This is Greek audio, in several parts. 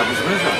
Ja, das müssen wir.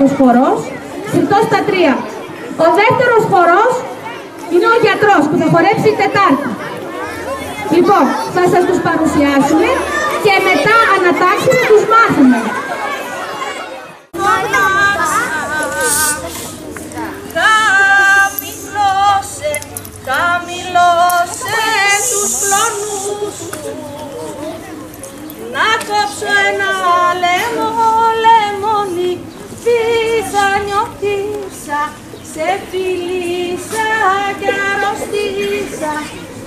Πρώτος χορός, συμπτώσει τα τρία. Ο δεύτερος χορός είναι ο γιατρός που θα χορέψει η Τετάρτη. Λοιπόν, θα σας τους παρουσιάσουμε και μετά ανατάξει θα τους μάθουμε. Χαμηλώσε, χαμηλώσε τους κλονούς σου Να κόψω ένα λαιμό, νιώθησα, σε φιλήσα και αρρωστήσα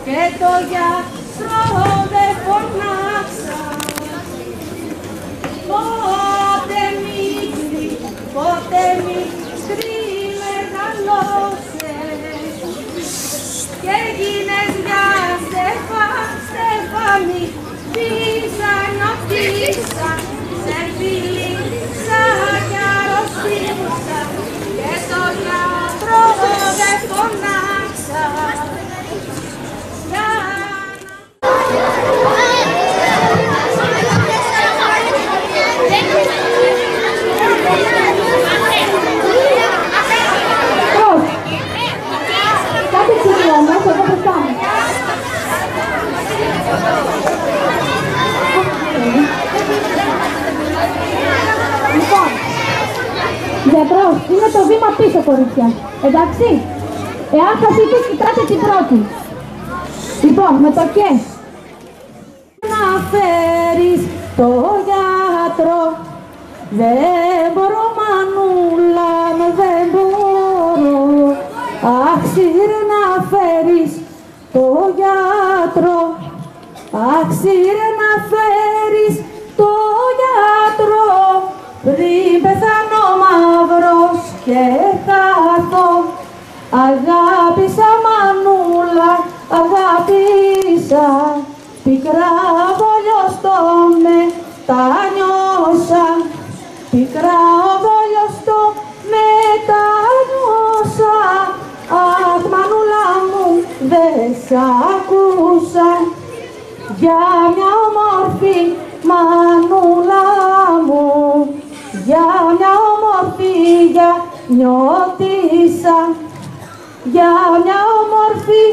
Και το γιατρό δεν φωνάξα. Πότε μικρή, πότε μικρή μεγαλώσες και έγινες μια στεφα, στεφανή γιατρός, είναι το βήμα πίσω, κορίτσια. Εντάξει. Εάν χαθείτε, κοιτάτε την πρώτη. Λοιπόν, με το και. Να φέρεις το γιατρό δεν μπορώ μανούλα μου, δεν μπορώ Αχ, σύρε να φέρεις το γιατρό Αχ, αγάπησα Πικρά βόλιο στο μετανιώσα Πικρά βόλιο στο μετανιώσα Αχ μανούλα μου δεν σ' ακούσα. Για μια όμορφη μανούλα μου Για μια όμορφη για νιώτησα. Για μια όμορφη